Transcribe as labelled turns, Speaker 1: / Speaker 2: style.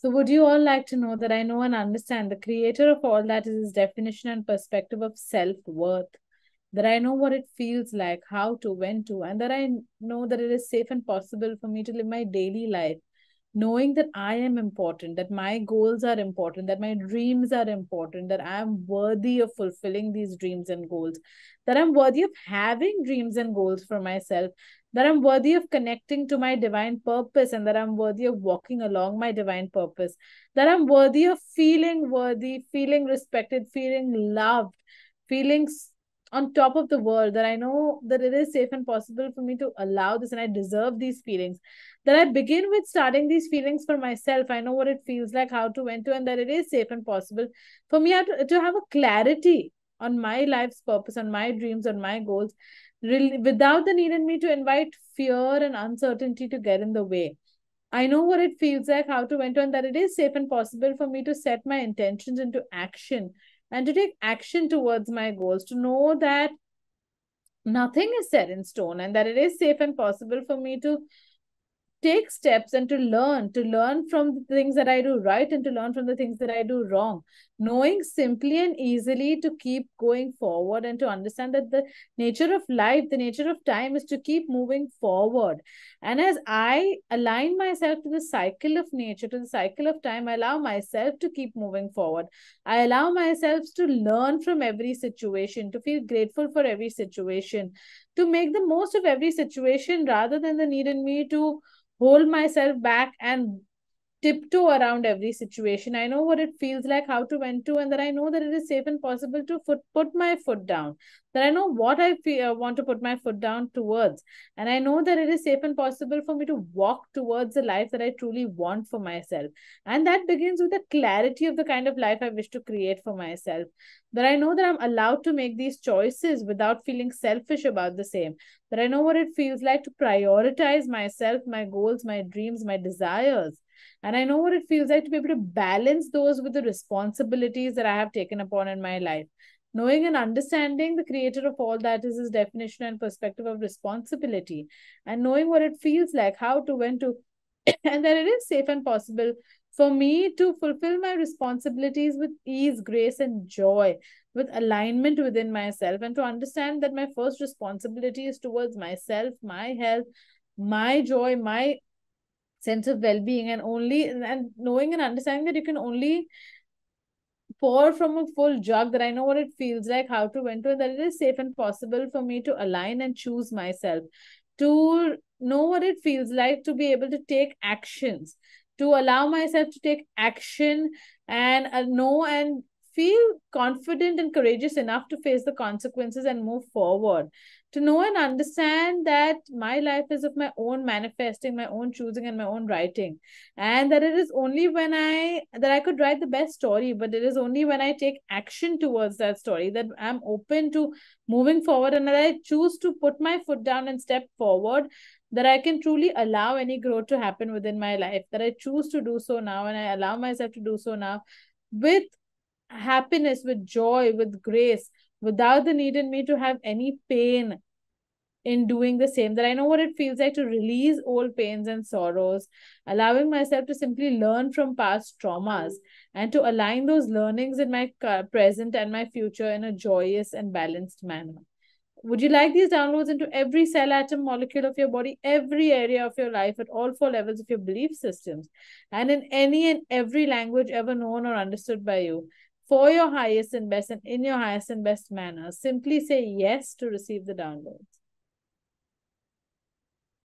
Speaker 1: So, would you all like to know that I know and understand the creator of all that is his definition and perspective of self worth? That I know what it feels like, how to, when to, and that I know that it is safe and possible for me to live my daily life, knowing that I am important, that my goals are important, that my dreams are important, that I am worthy of fulfilling these dreams and goals, that I'm worthy of having dreams and goals for myself, that I'm worthy of connecting to my divine purpose and that I'm worthy of walking along my divine purpose, that I'm worthy of feeling worthy, feeling respected, feeling loved, feeling on top of the world, that I know that it is safe and possible for me to allow this and I deserve these feelings. That I begin with starting these feelings for myself. I know what it feels like, how to, when to, and that it is safe and possible for me to, to have a clarity on my life's purpose, on my dreams, on my goals, really, without the need in me to invite fear and uncertainty to get in the way. I know what it feels like, how to enter, and that it is safe and possible for me to set my intentions into action and to take action towards my goals, to know that nothing is set in stone and that it is safe and possible for me to take steps and to learn to learn from the things that i do right and to learn from the things that i do wrong. Knowing simply and easily to keep going forward and to understand that the nature of life the nature of time is to keep moving forward. And as i align myself to the cycle of nature to the cycle of time i allow myself to keep moving forward. I allow myself to learn from every situation to feel grateful for every situation to make the most of every situation rather than the need in me to hold myself back and tiptoe around every situation. I know what it feels like, how to when to, and that I know that it is safe and possible to foot, put my foot down. That I know what I feel, uh, want to put my foot down towards. And I know that it is safe and possible for me to walk towards the life that I truly want for myself. And that begins with the clarity of the kind of life I wish to create for myself. That I know that I'm allowed to make these choices without feeling selfish about the same. That I know what it feels like to prioritize myself, my goals, my dreams, my desires and I know what it feels like to be able to balance those with the responsibilities that I have taken upon in my life. Knowing and understanding the creator of all that is his definition and perspective of responsibility, and knowing what it feels like, how to, when to, and that it is safe and possible for me to fulfill my responsibilities with ease, grace, and joy, with alignment within myself, and to understand that my first responsibility is towards myself, my health, my joy, my sense of well-being and only and knowing and understanding that you can only pour from a full jug that I know what it feels like, how to and that it is safe and possible for me to align and choose myself, to know what it feels like to be able to take actions, to allow myself to take action and uh, know and feel confident and courageous enough to face the consequences and move forward. To know and understand that my life is of my own manifesting my own choosing and my own writing and that it is only when i that i could write the best story but it is only when i take action towards that story that i'm open to moving forward and that i choose to put my foot down and step forward that i can truly allow any growth to happen within my life that i choose to do so now and i allow myself to do so now with happiness with joy with grace without the need in me to have any pain in doing the same that i know what it feels like to release old pains and sorrows allowing myself to simply learn from past traumas and to align those learnings in my present and my future in a joyous and balanced manner. Would you like these downloads into every cell atom molecule of your body every area of your life at all four levels of your belief systems and in any and every language ever known or understood by you for your highest and best and in your highest and best manner. Simply say yes to receive the downloads.